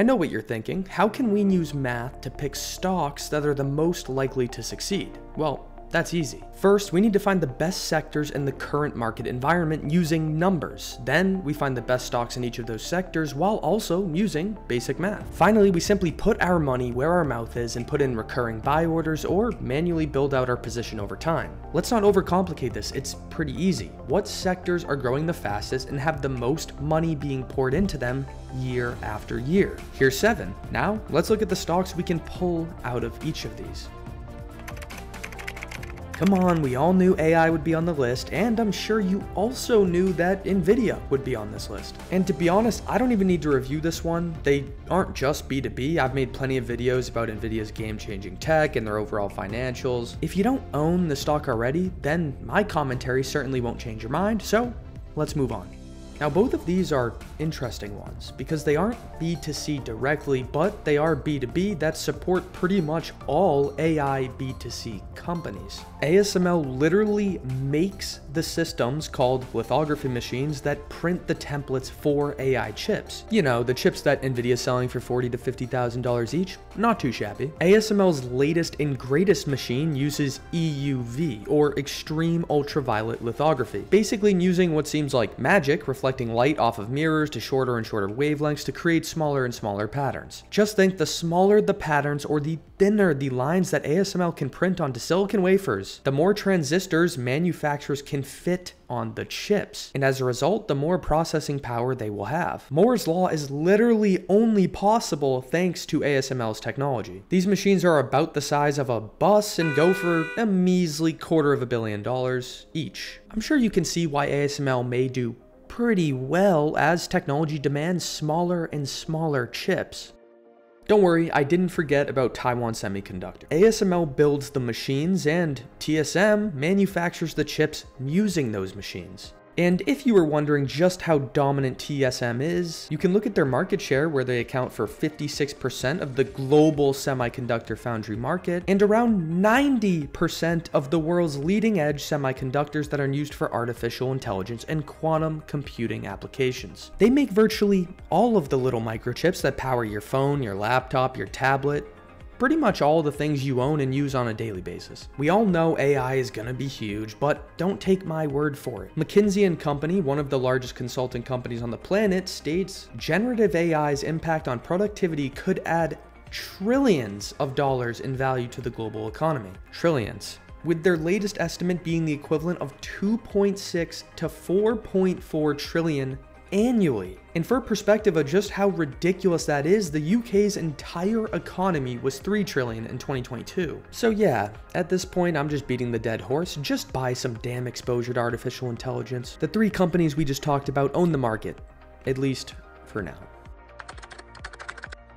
I know what you're thinking. How can we use math to pick stocks that are the most likely to succeed? Well, that's easy. First, we need to find the best sectors in the current market environment using numbers. Then, we find the best stocks in each of those sectors while also using basic math. Finally, we simply put our money where our mouth is and put in recurring buy orders or manually build out our position over time. Let's not overcomplicate this, it's pretty easy. What sectors are growing the fastest and have the most money being poured into them year after year? Here's seven. Now, let's look at the stocks we can pull out of each of these. Come on, we all knew AI would be on the list, and I'm sure you also knew that Nvidia would be on this list. And to be honest, I don't even need to review this one. They aren't just B2B. I've made plenty of videos about Nvidia's game-changing tech and their overall financials. If you don't own the stock already, then my commentary certainly won't change your mind, so let's move on. Now, both of these are interesting ones because they aren't B2C directly, but they are B2B that support pretty much all AI B2C companies. ASML literally makes the systems called lithography machines that print the templates for AI chips. You know, the chips that Nvidia is selling for $40 to $50,000 each, not too shabby. ASML's latest and greatest machine uses EUV, or extreme ultraviolet lithography, basically using what seems like magic, reflecting light off of mirrors to shorter and shorter wavelengths to create smaller and smaller patterns. Just think the smaller the patterns or the thinner the lines that ASML can print onto silicon wafers, the more transistors manufacturers can fit on the chips. And as a result, the more processing power they will have. Moore's Law is literally only possible thanks to ASML's technology. These machines are about the size of a bus and go for a measly quarter of a billion dollars each. I'm sure you can see why ASML may do pretty well as technology demands smaller and smaller chips. Don't worry, I didn't forget about Taiwan Semiconductor. ASML builds the machines and TSM manufactures the chips using those machines. And if you were wondering just how dominant TSM is, you can look at their market share where they account for 56% of the global semiconductor foundry market and around 90% of the world's leading edge semiconductors that are used for artificial intelligence and quantum computing applications. They make virtually all of the little microchips that power your phone, your laptop, your tablet, pretty much all the things you own and use on a daily basis. We all know AI is gonna be huge, but don't take my word for it. McKinsey and Company, one of the largest consulting companies on the planet, states generative AI's impact on productivity could add trillions of dollars in value to the global economy. Trillions with their latest estimate being the equivalent of 2.6 to 4.4 trillion annually. And for perspective of just how ridiculous that is, the UK's entire economy was 3 trillion in 2022. So yeah, at this point I'm just beating the dead horse, just buy some damn exposure to artificial intelligence. The three companies we just talked about own the market, at least for now.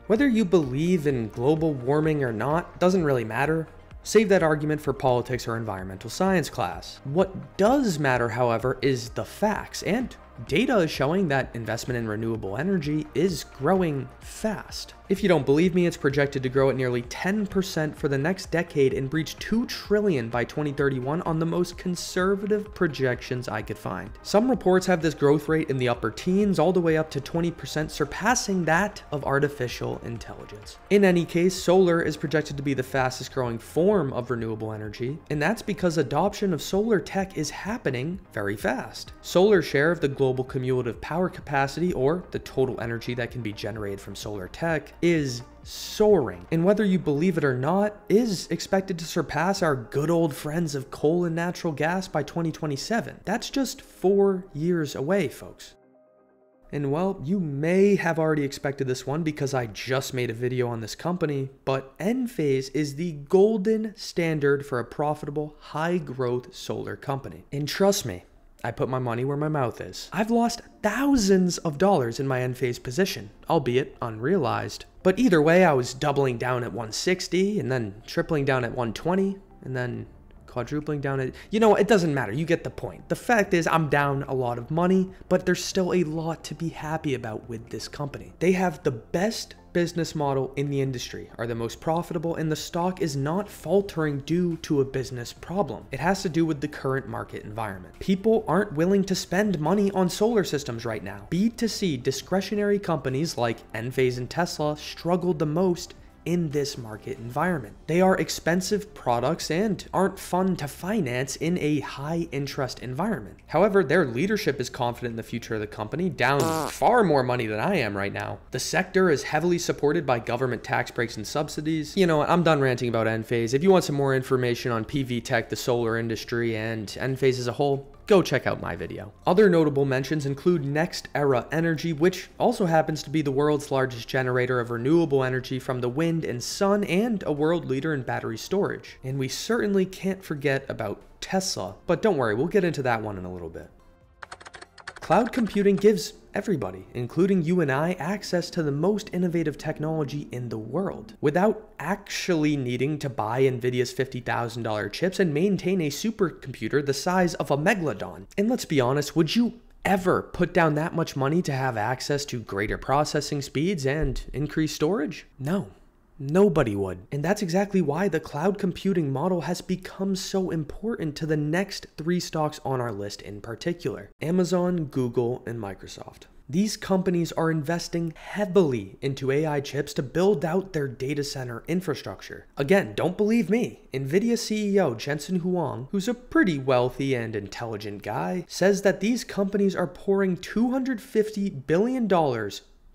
Whether you believe in global warming or not doesn't really matter. Save that argument for politics or environmental science class. What does matter, however, is the facts, and data is showing that investment in renewable energy is growing fast. If you don't believe me, it's projected to grow at nearly 10% for the next decade and reach 2 trillion by 2031 on the most conservative projections I could find. Some reports have this growth rate in the upper teens all the way up to 20%, surpassing that of artificial intelligence. In any case, solar is projected to be the fastest growing form of renewable energy, and that's because adoption of solar tech is happening very fast. Solar share of the global cumulative power capacity, or the total energy that can be generated from solar tech, is soaring. And whether you believe it or not, is expected to surpass our good old friends of coal and natural gas by 2027. That's just four years away, folks. And well, you may have already expected this one because I just made a video on this company, but Enphase is the golden standard for a profitable, high growth solar company. And trust me, I put my money where my mouth is. I've lost thousands of dollars in my Enphase position, albeit unrealized. But either way, I was doubling down at 160 and then tripling down at 120 and then quadrupling down it. You know, it doesn't matter. You get the point. The fact is, I'm down a lot of money, but there's still a lot to be happy about with this company. They have the best business model in the industry, are the most profitable, and the stock is not faltering due to a business problem. It has to do with the current market environment. People aren't willing to spend money on solar systems right now. B2C discretionary companies like Enphase and Tesla struggled the most in this market environment. They are expensive products and aren't fun to finance in a high interest environment. However, their leadership is confident in the future of the company, down far more money than I am right now. The sector is heavily supported by government tax breaks and subsidies. You know, I'm done ranting about Enphase. If you want some more information on PV tech, the solar industry, and Enphase as a whole, go check out my video. Other notable mentions include NextEra Energy, which also happens to be the world's largest generator of renewable energy from the wind and sun and a world leader in battery storage. And we certainly can't forget about Tesla, but don't worry, we'll get into that one in a little bit. Cloud computing gives everybody, including you and I, access to the most innovative technology in the world without actually needing to buy NVIDIA's $50,000 chips and maintain a supercomputer the size of a Megalodon. And let's be honest, would you ever put down that much money to have access to greater processing speeds and increased storage? No. Nobody would. And that's exactly why the cloud computing model has become so important to the next three stocks on our list in particular Amazon, Google, and Microsoft. These companies are investing heavily into AI chips to build out their data center infrastructure. Again, don't believe me. NVIDIA CEO Jensen Huang, who's a pretty wealthy and intelligent guy, says that these companies are pouring $250 billion.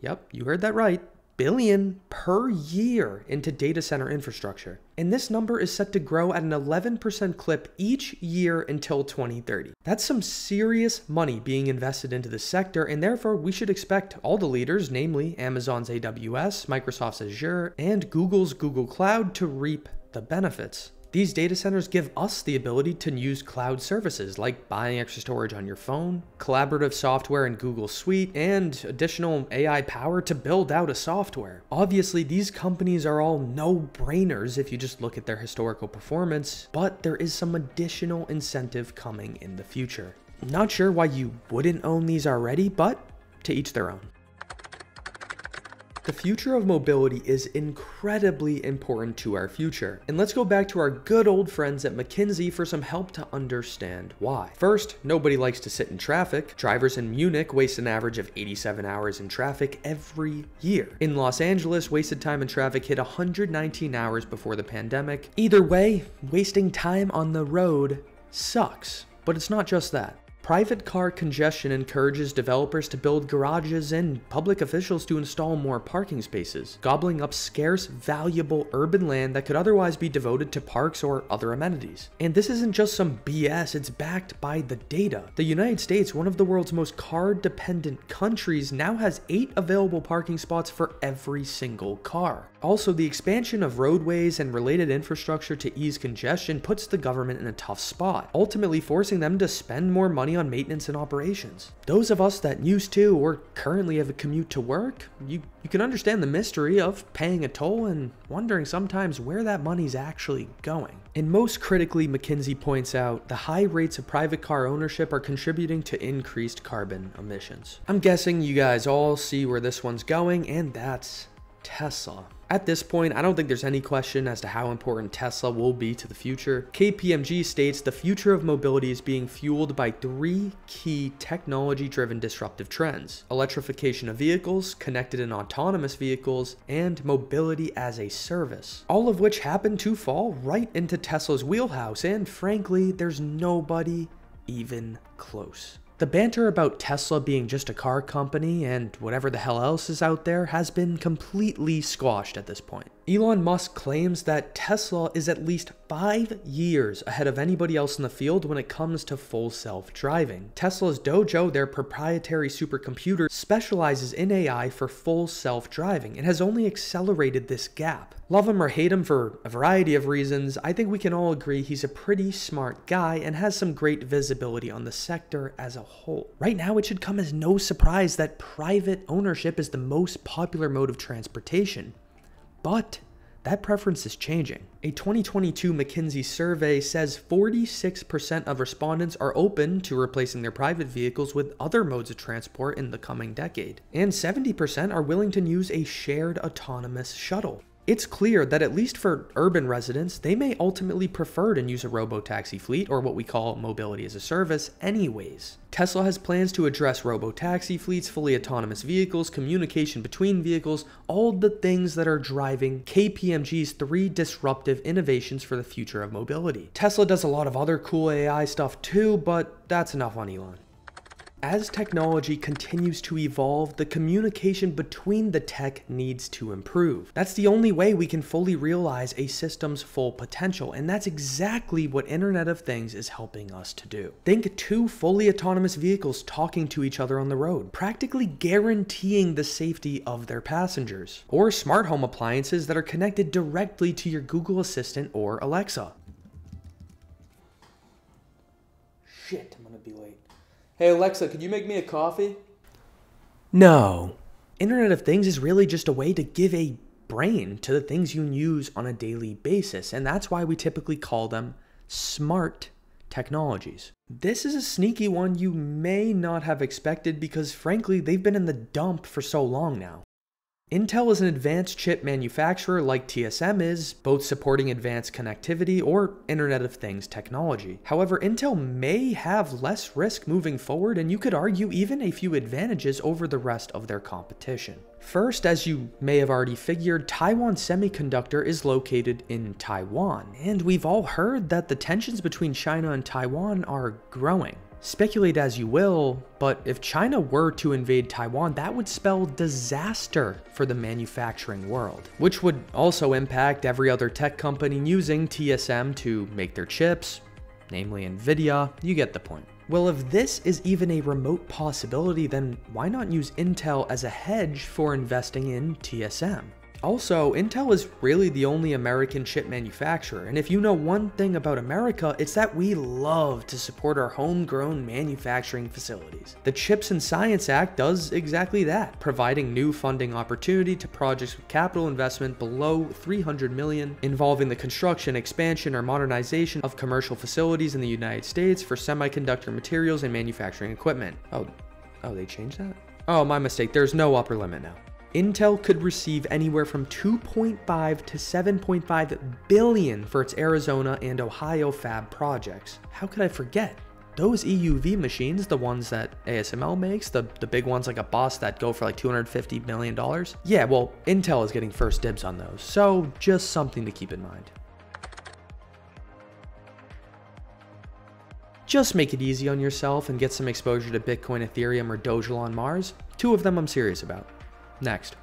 Yep, you heard that right billion per year into data center infrastructure. And this number is set to grow at an 11% clip each year until 2030. That's some serious money being invested into the sector, and therefore we should expect all the leaders, namely Amazon's AWS, Microsoft's Azure, and Google's Google Cloud, to reap the benefits. These data centers give us the ability to use cloud services like buying extra storage on your phone, collaborative software in Google Suite, and additional AI power to build out a software. Obviously, these companies are all no-brainers if you just look at their historical performance, but there is some additional incentive coming in the future. Not sure why you wouldn't own these already, but to each their own. The future of mobility is incredibly important to our future. And let's go back to our good old friends at McKinsey for some help to understand why. First, nobody likes to sit in traffic. Drivers in Munich waste an average of 87 hours in traffic every year. In Los Angeles, wasted time in traffic hit 119 hours before the pandemic. Either way, wasting time on the road sucks. But it's not just that. Private car congestion encourages developers to build garages and public officials to install more parking spaces, gobbling up scarce, valuable urban land that could otherwise be devoted to parks or other amenities. And this isn't just some BS, it's backed by the data. The United States, one of the world's most car-dependent countries, now has 8 available parking spots for every single car. Also, the expansion of roadways and related infrastructure to ease congestion puts the government in a tough spot, ultimately forcing them to spend more money on maintenance and operations. Those of us that used to or currently have a commute to work, you, you can understand the mystery of paying a toll and wondering sometimes where that money's actually going. And most critically, McKinsey points out the high rates of private car ownership are contributing to increased carbon emissions. I'm guessing you guys all see where this one's going, and that's Tesla. At this point, I don't think there's any question as to how important Tesla will be to the future. KPMG states the future of mobility is being fueled by three key technology-driven disruptive trends. Electrification of vehicles, connected and autonomous vehicles, and mobility as a service. All of which happen to fall right into Tesla's wheelhouse, and frankly, there's nobody even close. The banter about Tesla being just a car company and whatever the hell else is out there has been completely squashed at this point. Elon Musk claims that Tesla is at least five years ahead of anybody else in the field when it comes to full self-driving. Tesla's Dojo, their proprietary supercomputer, specializes in AI for full self-driving and has only accelerated this gap. Love him or hate him for a variety of reasons, I think we can all agree he's a pretty smart guy and has some great visibility on the sector as a whole. Right now, it should come as no surprise that private ownership is the most popular mode of transportation. But that preference is changing. A 2022 McKinsey survey says 46% of respondents are open to replacing their private vehicles with other modes of transport in the coming decade, and 70% are willing to use a shared autonomous shuttle. It's clear that at least for urban residents, they may ultimately prefer to use a robo-taxi fleet or what we call mobility as a service anyways. Tesla has plans to address robo-taxi fleets, fully autonomous vehicles, communication between vehicles, all the things that are driving KPMG's three disruptive innovations for the future of mobility. Tesla does a lot of other cool AI stuff too, but that's enough on Elon. As technology continues to evolve, the communication between the tech needs to improve. That's the only way we can fully realize a system's full potential, and that's exactly what Internet of Things is helping us to do. Think two fully autonomous vehicles talking to each other on the road, practically guaranteeing the safety of their passengers. Or smart home appliances that are connected directly to your Google Assistant or Alexa. Shit, I'm gonna be late. Hey Alexa, could you make me a coffee? No. Internet of Things is really just a way to give a brain to the things you use on a daily basis, and that's why we typically call them smart technologies. This is a sneaky one you may not have expected because, frankly, they've been in the dump for so long now. Intel is an advanced chip manufacturer like TSM is, both supporting advanced connectivity or Internet of Things technology. However, Intel may have less risk moving forward and you could argue even a few advantages over the rest of their competition. First, as you may have already figured, Taiwan Semiconductor is located in Taiwan, and we've all heard that the tensions between China and Taiwan are growing. Speculate as you will, but if China were to invade Taiwan, that would spell disaster for the manufacturing world, which would also impact every other tech company using TSM to make their chips, namely Nvidia, you get the point. Well, if this is even a remote possibility, then why not use Intel as a hedge for investing in TSM? Also, Intel is really the only American chip manufacturer, and if you know one thing about America, it's that we love to support our homegrown manufacturing facilities. The CHIPS and Science Act does exactly that, providing new funding opportunity to projects with capital investment below 300 million, involving the construction, expansion, or modernization of commercial facilities in the United States for semiconductor materials and manufacturing equipment. Oh, oh, they changed that? Oh, my mistake. There's no upper limit now. Intel could receive anywhere from 2.5 to 7.5 billion for its Arizona and Ohio fab projects. How could I forget? Those EUV machines, the ones that ASML makes, the, the big ones like a boss that go for like $250 million, yeah, well, Intel is getting first dibs on those, so just something to keep in mind. Just make it easy on yourself and get some exposure to Bitcoin, Ethereum, or Doge on Mars. Two of them I'm serious about. Next.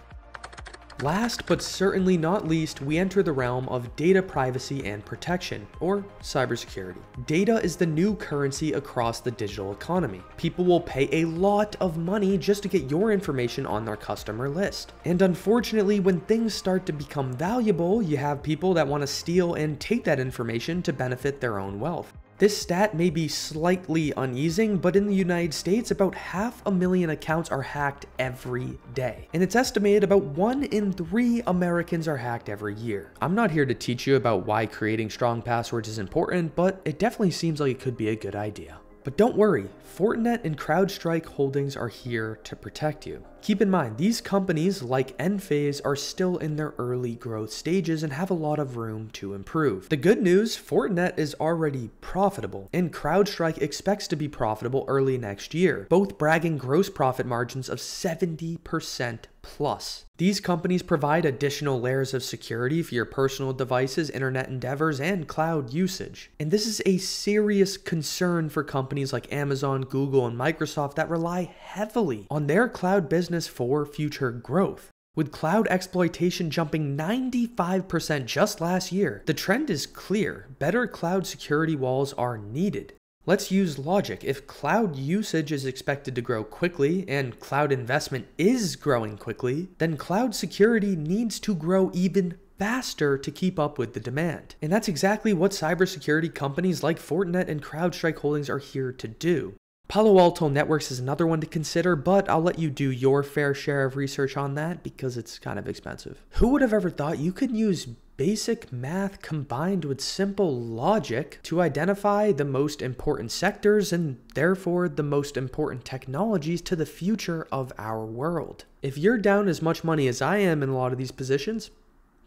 Last but certainly not least, we enter the realm of data privacy and protection, or cybersecurity. Data is the new currency across the digital economy. People will pay a lot of money just to get your information on their customer list. And unfortunately, when things start to become valuable, you have people that want to steal and take that information to benefit their own wealth. This stat may be slightly uneasing, but in the United States, about half a million accounts are hacked every day. And it's estimated about one in three Americans are hacked every year. I'm not here to teach you about why creating strong passwords is important, but it definitely seems like it could be a good idea. But don't worry, Fortinet and CrowdStrike Holdings are here to protect you. Keep in mind, these companies, like Enphase, are still in their early growth stages and have a lot of room to improve. The good news, Fortinet is already profitable, and CrowdStrike expects to be profitable early next year, both bragging gross profit margins of 70% plus. These companies provide additional layers of security for your personal devices, internet endeavors, and cloud usage. And this is a serious concern for companies like Amazon, Google, and Microsoft that rely heavily on their cloud business for future growth. With cloud exploitation jumping 95% just last year, the trend is clear. Better cloud security walls are needed. Let's use logic. If cloud usage is expected to grow quickly and cloud investment is growing quickly, then cloud security needs to grow even faster to keep up with the demand. And that's exactly what cybersecurity companies like Fortinet and CrowdStrike Holdings are here to do. Palo Alto Networks is another one to consider, but I'll let you do your fair share of research on that because it's kind of expensive. Who would have ever thought you could use basic math combined with simple logic to identify the most important sectors and therefore the most important technologies to the future of our world? If you're down as much money as I am in a lot of these positions,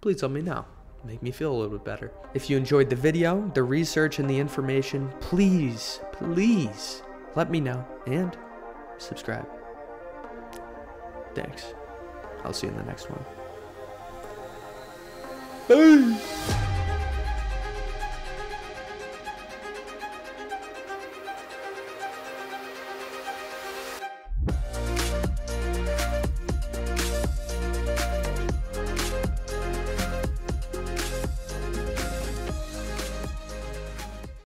please let me know make me feel a little bit better. If you enjoyed the video, the research, and the information, please, please let me know and subscribe. Thanks. I'll see you in the next one. Bye.